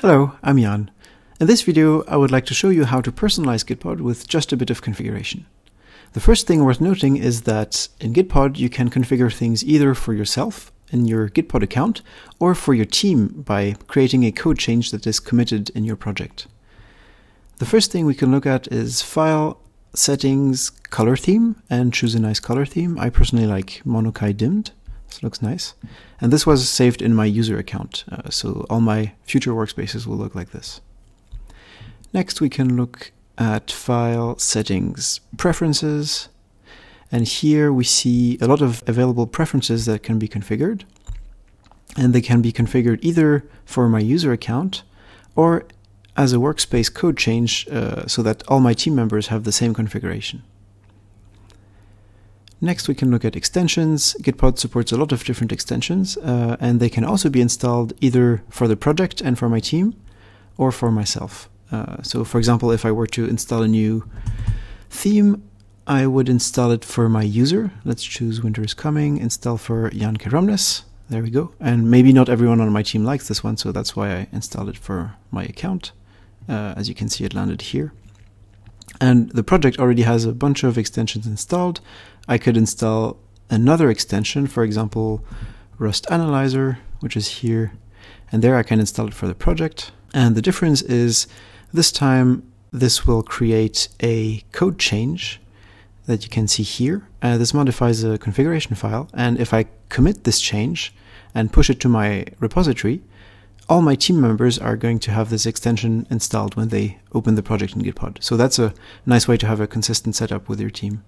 Hello, I'm Jan. In this video, I would like to show you how to personalize Gitpod with just a bit of configuration. The first thing worth noting is that in Gitpod, you can configure things either for yourself in your Gitpod account or for your team by creating a code change that is committed in your project. The first thing we can look at is File, Settings, Color Theme, and choose a nice color theme. I personally like Monokai Dimmed. This looks nice. And this was saved in my user account, uh, so all my future workspaces will look like this. Next, we can look at File, Settings, Preferences, and here we see a lot of available preferences that can be configured. And they can be configured either for my user account or as a workspace code change uh, so that all my team members have the same configuration. Next, we can look at extensions. Gitpod supports a lot of different extensions, uh, and they can also be installed either for the project and for my team, or for myself. Uh, so, for example, if I were to install a new theme, I would install it for my user. Let's choose Winter is Coming, install for Jan Keromnes. There we go. And maybe not everyone on my team likes this one, so that's why I installed it for my account. Uh, as you can see, it landed here. And the project already has a bunch of extensions installed. I could install another extension, for example, Rust Analyzer, which is here. And there I can install it for the project. And the difference is this time this will create a code change that you can see here. Uh, this modifies a configuration file. And if I commit this change and push it to my repository, all my team members are going to have this extension installed when they open the project in Gitpod. So that's a nice way to have a consistent setup with your team.